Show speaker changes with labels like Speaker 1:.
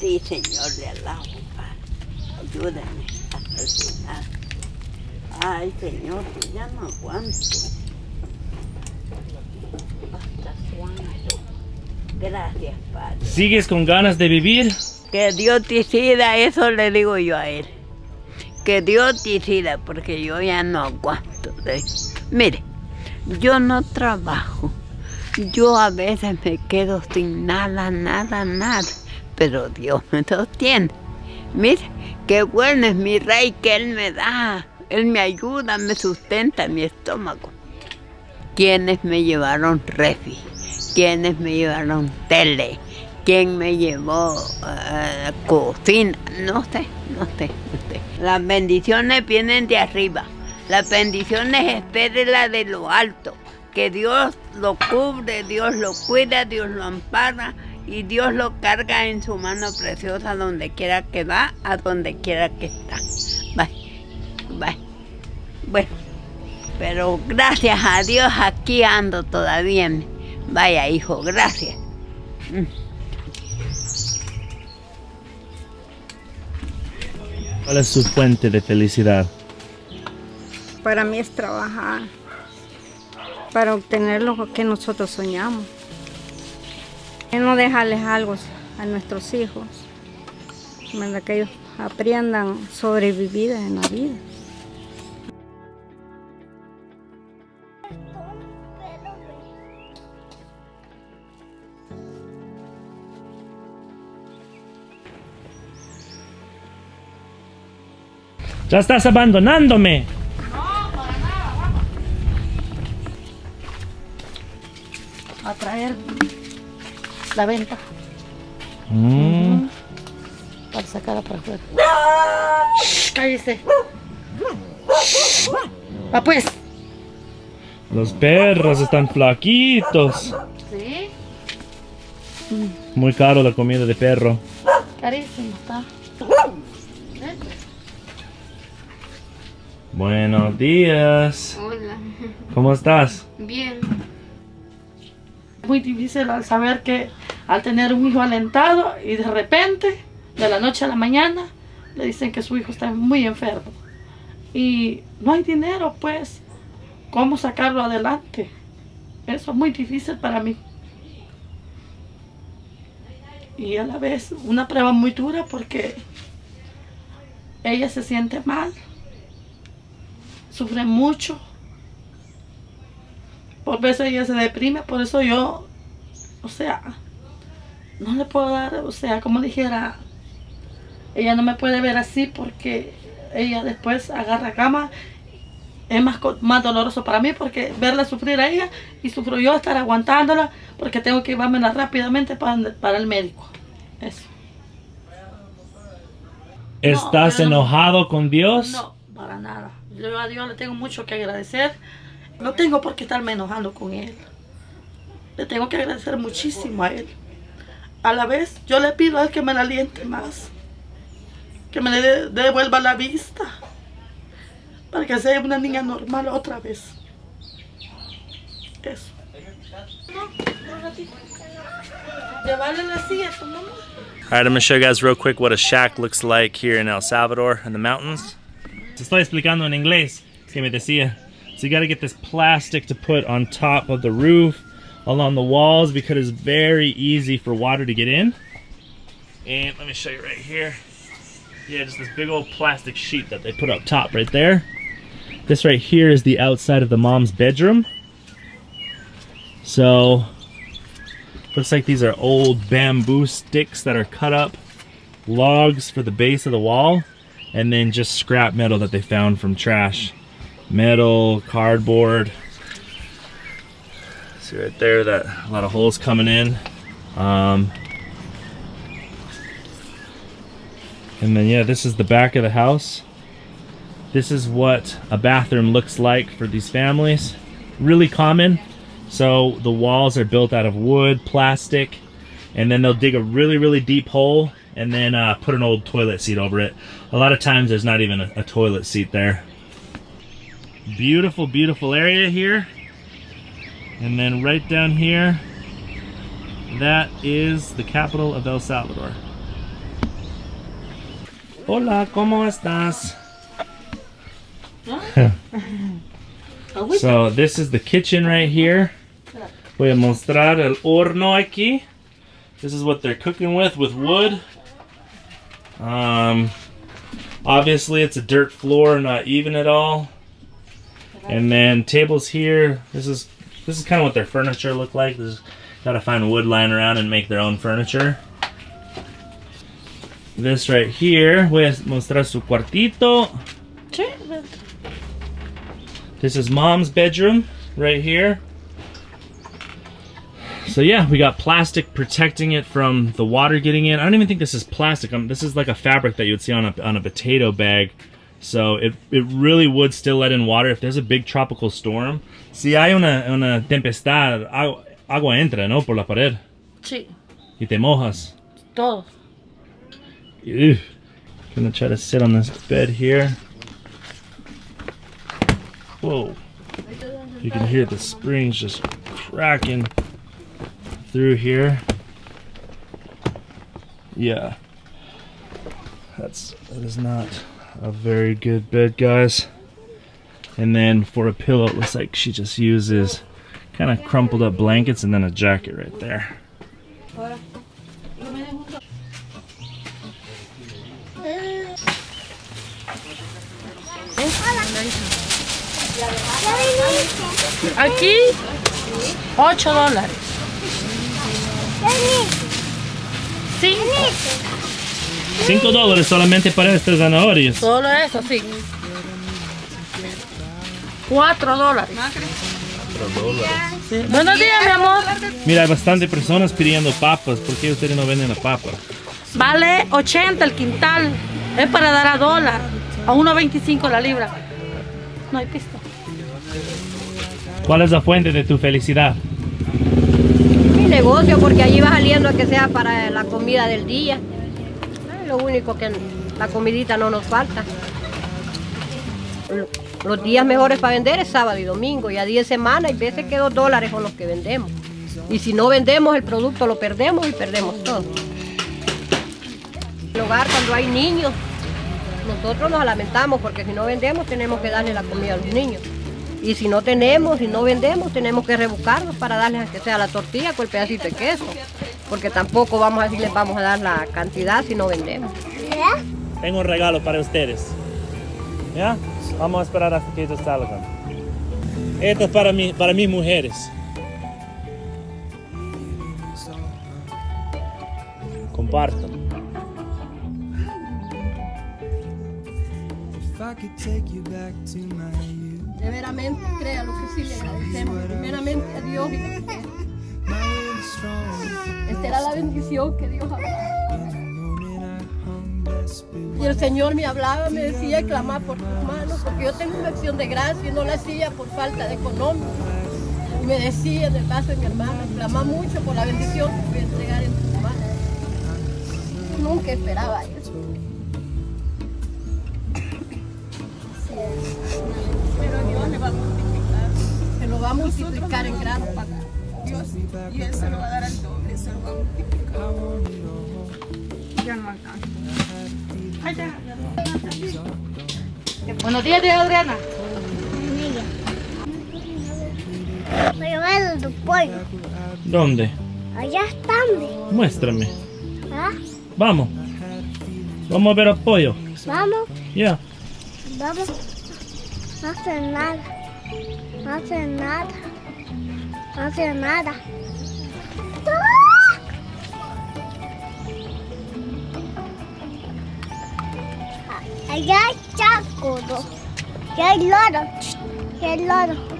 Speaker 1: Sí, Señor, le alabo, Padre. Ayúdame hasta el final. Ay, Señor, que ya no aguanto. ¿Hasta cuándo? Gracias, Padre.
Speaker 2: ¿Sigues con ganas de vivir?
Speaker 1: Que Dios te siga, eso le digo yo a él. Que Dios te siga, porque yo ya no aguanto. Mire, yo no trabajo. Yo a veces me quedo sin nada, nada, nada. Pero Dios me sostiene. Mire, qué bueno es mi rey que Él me da. Él me ayuda, me sustenta mi estómago. Quienes me llevaron refi, quienes me llevaron tele, quién me llevó eh, cocina, no sé, no sé, no sé. Las bendiciones vienen de arriba, las bendiciones espérenlas de lo alto, que Dios lo cubre, Dios lo cuida, Dios lo ampara y Dios lo carga en su mano preciosa donde quiera que va, a donde quiera que está. Bye, bye. Bueno. Pero gracias a Dios aquí ando todavía. Vaya hijo, gracias.
Speaker 2: ¿Cuál es su fuente de felicidad?
Speaker 3: Para mí es trabajar para obtener lo que nosotros soñamos. No dejarles algo a nuestros hijos, para que ellos aprendan sobrevivir en la vida.
Speaker 2: ¡Ya estás abandonándome!
Speaker 4: Traer la venta
Speaker 2: Mm,
Speaker 4: para sacarla para afuera. Shh, cállese. Va pues.
Speaker 2: los perros están flaquitos.
Speaker 4: Sí,
Speaker 2: Muy caro la comida de perro.
Speaker 4: carísimo está.
Speaker 2: Buenos días.
Speaker 4: Hola.
Speaker 2: ¿Cómo estás?
Speaker 4: Bien. Muy difícil al saber que al tener un hijo alentado y de repente, de la noche a la mañana, le dicen que su hijo está muy enfermo. Y no hay dinero, pues, ¿cómo sacarlo adelante? Eso es muy difícil para mí. Y a la vez una prueba muy dura porque ella se siente mal, sufre mucho por veces ella se deprime, por eso yo, o sea, no le puedo dar, o sea, como dijera, ella no me puede ver así porque ella después agarra cama. Es más, más doloroso para mí porque verla sufrir a ella y sufro yo estar aguantándola porque tengo que llevármela rápidamente para, para el médico. Eso.
Speaker 2: ¿Estás
Speaker 4: no.
Speaker 2: enojado con Dios?
Speaker 4: No, para nada. Yo a Dios le tengo mucho que agradecer. No tengo por qué estarme enojando con Él. Le tengo que agradecer muchísimo a Él. A la vez, yo le pido a Él que me la aliente más. Que me le devuelva la vista. Para que sea una niña normal otra vez. Eso.
Speaker 2: All right, I'm gonna show you guys real quick what a shack looks like here in El Salvador in the mountains. Te estoy explicando en inglés, que me decía. So you gotta get this plastic to put on top of the roof, along the walls, because it's very easy for water to get in. And let me show you right here. Yeah, just this big old plastic sheet that they put up top right there. This right here is the outside of the mom's bedroom. So Looks like these are old bamboo sticks that are cut up, logs for the base of the wall, and then just scrap metal that they found from trash. Metal, cardboard. See right there that a lot of holes coming in. Um, and then yeah, this is the back of the house. This is what a bathroom looks like for these families. Really common. So the walls are built out of wood, plastic, and then they'll dig a really, really deep hole and then uh, put an old toilet seat over it. A lot of times there's not even a, a toilet seat there. Beautiful, beautiful area here. And then right down here, that is the capital of El Salvador. Hola, ¿cómo estás? so this is the kitchen right here. Voy a mostrar el horno aquí. This is what they're cooking with, with wood. Um, obviously it's a dirt floor, not even at all. And then tables here. This is this is kind of what their furniture look like. There's gotta find wood lying around and make their own furniture. This right here, voy a mostrar su cuartito. This is mom's bedroom right here. So yeah, we got plastic protecting it from the water getting in. I don't even think this is plastic. Um, this is like a fabric that you would see on a, on a potato bag. So it, it really would still let in water if there's a big tropical storm. Si hay una, una tempestad, agua, agua entra, ¿no? Por la pared.
Speaker 4: Sí,
Speaker 2: Y te mojas.
Speaker 4: todos.
Speaker 2: Ew. Gonna try to sit on this bed here. Whoa. You can hear the springs just cracking through here. Yeah. That's that is not a very good bed, guys. And then for a pillow, it looks like she just uses kind of crumpled up blankets and then a jacket right there.
Speaker 4: Aquí, 8 dólares. Cinco.
Speaker 2: Cinco dólares solamente para estas zanahorias.
Speaker 4: Solo eso, sí. 4 dólares. Sí. Buenos días, mi amor.
Speaker 2: Mira, hay bastante personas pidiendo papas. ¿Por qué ustedes no venden la papa?
Speaker 4: Vale 80 el quintal. Es para dar a dólar. A 1.25 la libra. No hay pista.
Speaker 2: ¿Cuál es la fuente de tu felicidad?
Speaker 5: mi negocio porque allí va saliendo que sea para la comida del día. Lo único que la comidita no nos falta. Los días mejores para vender es sábado y domingo y a 10 semanas hay veces que dos dólares son los que vendemos. Y si no vendemos el producto lo perdemos y perdemos todo. En el hogar cuando hay niños, nosotros nos lamentamos porque si no vendemos tenemos que darle la comida a los niños. Y si no tenemos, si no vendemos, tenemos que rebuscarnos para darles que sea la tortilla con el pedacito de queso. Porque tampoco vamos a decirles vamos a dar la cantidad si no vendemos.
Speaker 2: Tengo un regalo para ustedes. ¿Ya? Vamos a esperar hasta que ellos salgan. Esto es para, mí, para mis mujeres. Compartan.
Speaker 6: If I could take you back to my youth,
Speaker 5: De veramente, créalo que sí le agradecemos. Primeramente a Dios y era la bendición que Dios
Speaker 6: desperate,
Speaker 5: Y el Señor me hablaba, me decía clamar por tus manos, porque yo tengo una acción de gracia y no la hacía por falta de económico. Y me decía en el caso de mi hermana, clama mucho por la bendición que voy a entregar en tus manos. Nunca esperaba eso. Pero Dios le va a multiplicar. Se lo va a multiplicar en gran. Dios, y Él se lo va a dar al doble,
Speaker 4: Buenos días, tía Adriana.
Speaker 7: Ver tu pollo.
Speaker 2: ¿Dónde?
Speaker 7: Allá están.
Speaker 2: Muéstrame.
Speaker 7: ¿Ah?
Speaker 2: Vamos. Vamos a ver apoyo.
Speaker 7: Vamos,
Speaker 2: Ya.
Speaker 7: vamos. No hace nada. No hace nada. No hace nada. ¡Ah! Allá hay chaco. ¿no? Y hay loro. Y hay loro.